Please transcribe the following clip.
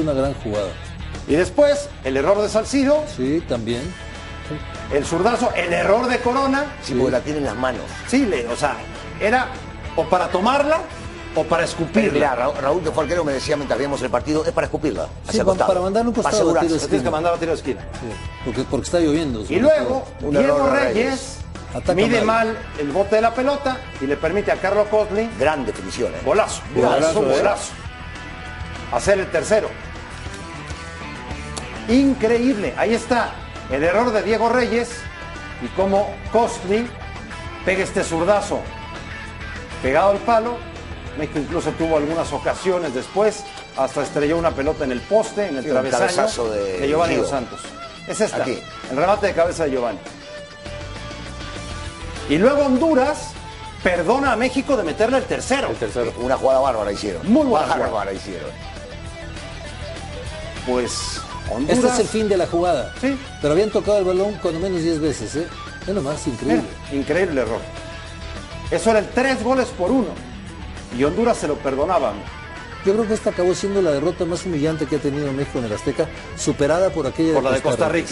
una gran jugada. Y después, el error de Salcido, Sí, también. el zurdazo, el error de Corona. Sí, porque la tiene en las manos. Sí, le, o sea, era o para tomarla o para escupirla. mirá, Ra- Raúl que fue arquero me decía mientras veíamos el partido, es para escupirla. Hacia Sí, para mandarle un Para costado a asegurarse. tiro de Te tienes que mandar a tiro de esquina. Sí, porque, porque está lloviendo. Y luego, Un Diego error de Reyes, Reyes. Ataca mide mal. mal el bote de la pelota y le permite a Carlos Cosli, Gran definición, ¿eh? golazo, Golazo, golazo, ¿eh? golazo, hacer el tercero. Increíble, ahí está el error de Diego Reyes y cómo Costly pega este zurdazo pegado al palo. México incluso tuvo algunas ocasiones después, hasta estrelló una pelota en el poste, en el Sí, travesaño de Giovanni Gio. Dos Santos. Es esta, Aquí. el remate de cabeza de Giovanni. Y luego Honduras perdona a México de meterle el tercero. El tercero. Una jugada bárbara hicieron. Muy buena jugada. Bárbara hicieron. Pues Honduras. Este es el fin de la jugada. Sí. Pero habían tocado el balón cuando menos 10 veces, ¿eh? Es lo más increíble. Mira, increíble error. Eso era el tres goles por uno. Y Honduras se lo perdonaban. Yo creo que esta acabó siendo la derrota más humillante que ha tenido México en el Azteca, superada por aquella Por la de Costa Rica.